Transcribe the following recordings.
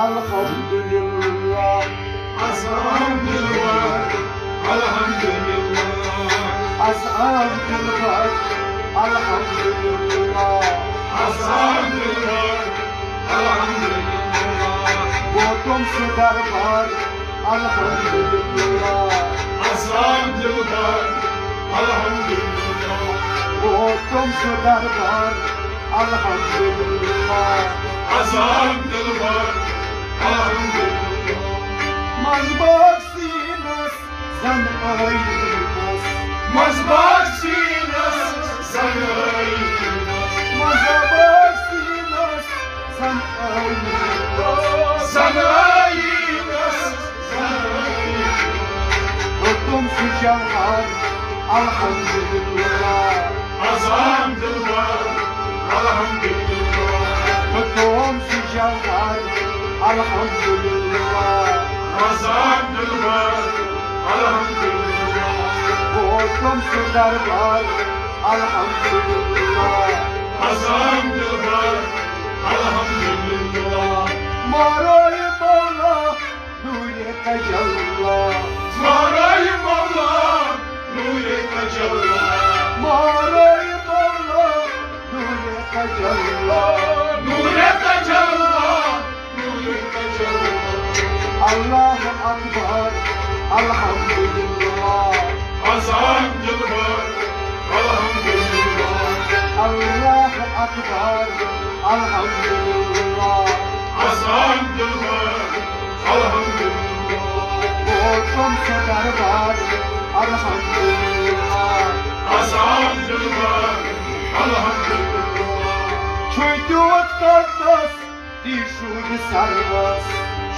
Elhamdülillah Azam dil var, elhamdülillah. Azam dil var Elhamdülillah Azam dil var, elhamdülillah. Botum süper var Elhamdülillah Azam dil var, elhamdülillah. Botum süper var Elhamdülillah Azam dil var, elhamdülillah. Mazbak sines Sen ayırmaz Mazbak sinas, sanayılmaz. Mazbak sines Sen ayırmaz Sanayılmaz, sanayılmaz. Botum sıcak var Elhamdülillah Azam dil var, elhamdülillah. Botum sıcak var Elhamdülillah Azam dil var, elhamdülillah. Botum süper var Elhamdülillah Azam dil var, elhamdülillah. Maray Mevla Nuri Tecella Maray Mevla, nuri tecella. Maray Mevla Nuri Allahu Akbar. Elhamdülillah Azam dil var, elhamdülillah. Allahu Akbar. Elhamdülillah Azam dil var, elhamdülillah. Botum süper var. Elhamdülillah Azam dil var, elhamdülillah. Çöydüğüt kardeş Dişuni sarmaz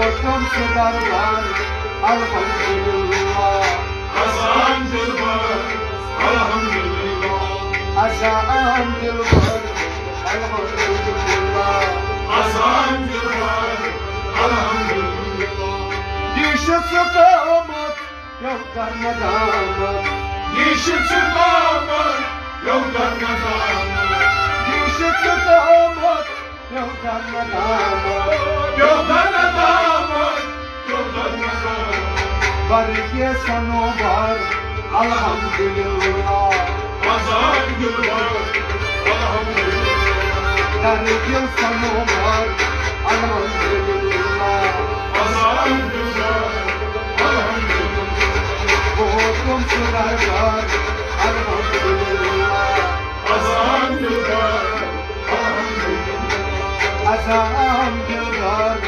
Süper var Elhamdülillah elhamdülillah. Elhamdülillah Azam dil var, elhamdülillah. Dişi sıkamat Yok karnı damat Yeşil çıkamar, yoldan kazanır. Dişi sıkamat Yok karnı damat Yoldan kazanır, Barıkiye sanu var. Elhamdülillah Azam dil var, elhamdülillah. Barıkiye sanu var. Elhamdülillah Azam dil var, elhamdülillah. Botum süper var. Elhamdülillah Azam dil var, elhamdülillah. Azam dil var.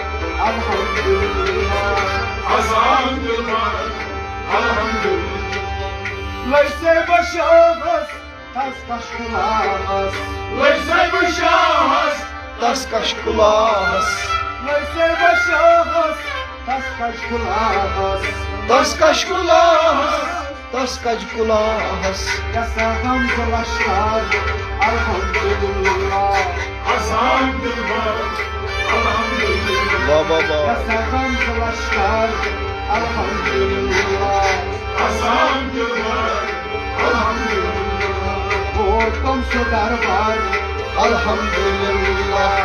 Elhamdülillah Azam dil var, elhamdülillah. Leyse Tas kaş kulağız Veysel bışağız, Tas kaş kulağız Leyse başağız Tas kaş kulağız Tas kaş kulağız Tas kaş kulağız Yasağım dolaşlar dil var, elhamdülillah. Baba baba. Yasağım dolaşlar Elhamdülillah var, elhamdülillah. Botum süper var Elhamdülillah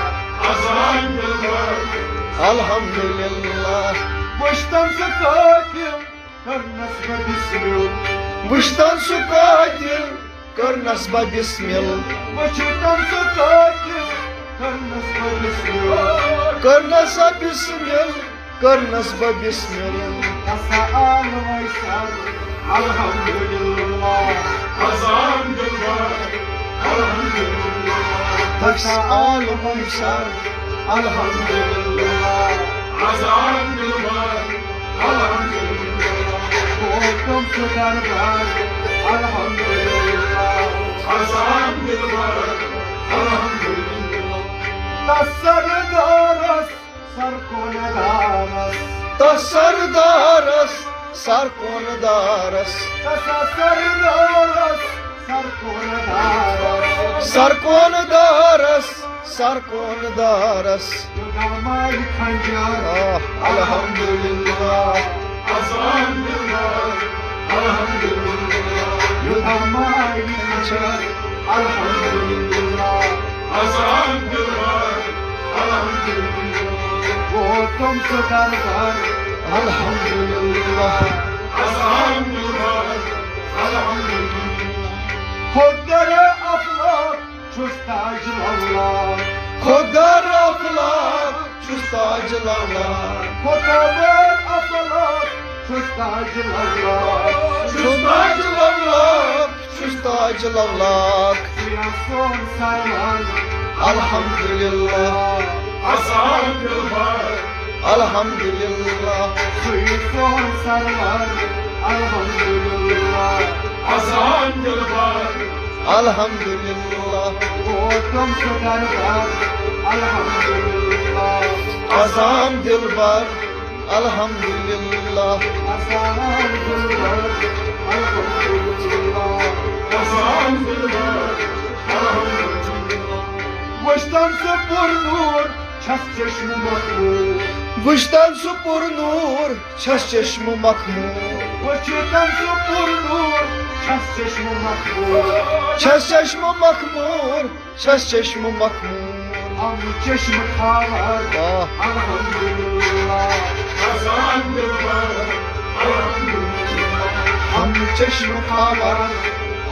Elhamdülillah Baştan sıkayım Görmez ve bismil. Vıştan su katil Kör bismil. Baştan ve bismil. Kör nasba bismil Kör nasba bismil Yasa almaysan Elhamdülillah var, elhamdülillah. Tas almaysan Elhamdülillah var, elhamdülillah. Süper var Elhamdülillah var, elhamdülillah. Nasar daras Sar kone daras konu daras Kasa sarılas Sar konu daras Sar konu daras Sar konu daras Yudamay kancar Ah elhamdülillah Hasan Dilbar Elhamdülillah Elhamdülillah Elhamdülillah Elhamdülillah Kodere aflak Çustacıl Allah Kodar aflak Çustacılarlar. Kodaber aflak Çustacıl Allah Çustacılarlar Çustacılarlar. Siyason sarman Elhamdülillah. Hasan Dilbar Elhamdülillah Suyuson sarman Alhamdulillah. Hasan Dilbar Elhamdülillah Votum sudarbar Alhamdulillah. Azam dilbar. Elhamdülillah Hasan dilbar. Alhamdulillah. Hasan Dilbar. Elhamdülillah Baştan sıfır nur Ças çeşmi makbul Vıçtan supur nur Çeş çeşmi makmur Baştan sıfır nur Ças çeşmi makbul Çeş çeşmi makmur Çeş çeşmi makmur Am çeşmi kavar Ah. Alhamdulillah Hasan Dilbar Elhamdülillah Ham çeşmi kavar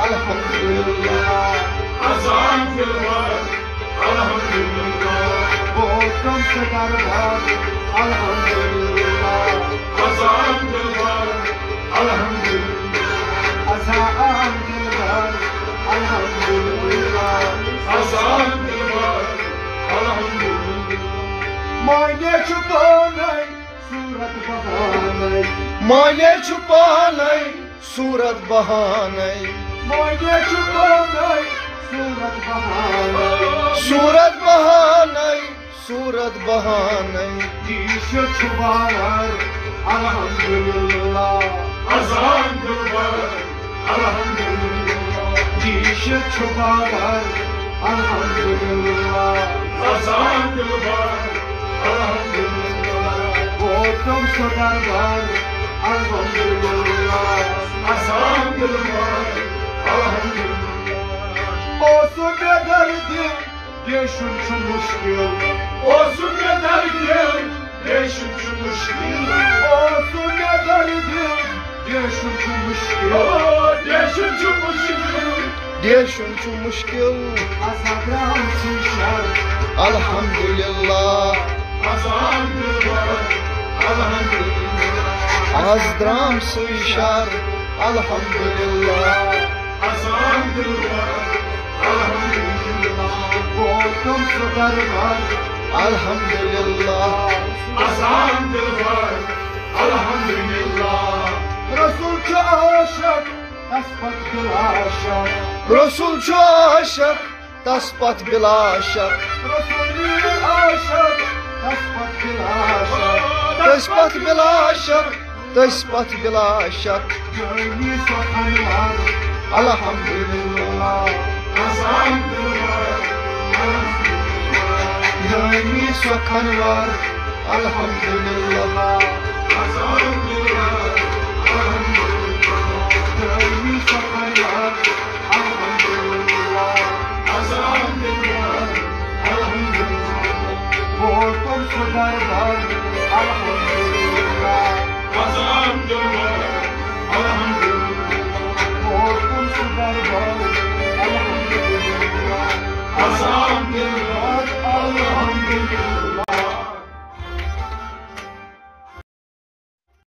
Elhamdülillah Hasan Dilbar Elhamdülillah Votum sudarbar Alhamdulillah Hasan Dilbar Elhamdülillah Azam dilbar Alhamdulillah Hasan Dilbar Elhamdülillah Mayne çupanay Surat bahanay Mane çupanay Surat bahanay Mayne çupanay Surat bahanay Surat bahanay Surat bahanay Dişe çubalar Alhamdulillah Hasan Dilbar Elhamdülillah Dişe çubalar Alhamdulillah Hasan Dilbar Elhamdülillah Votum sudarbar Alhamdulillah Hasan Dilbar Elhamdülillah Olsun şu muşkil Olsun ne derdim Değişim şu müşkil Olsun ne derdim Yaşım şu muşkil Aa, Değişim şu müşkil Diye şunçu muşkil Azabram tüşer Elhamdülillah Hasan Dilbar Elhamdülillah Azdram suyşar Elhamdülillah Votum sudarbar Elhamdülillah. Hasan Dilbar Elhamdülillah Resulçe aşık Aspat kıl aşık. Resulçu aşık Daspat bilaşak Resulü aşık Aspat kıl aşık. Daspat bilaşak Daspat bilaşak Gönlü sokan var Elhamdülillah Gönlü sokan var Elhamdülillah Hasan Dilbar Gönlü sokan var Alhamdulillah Hasan Dilbar Votum sudarbar Alhamdulillah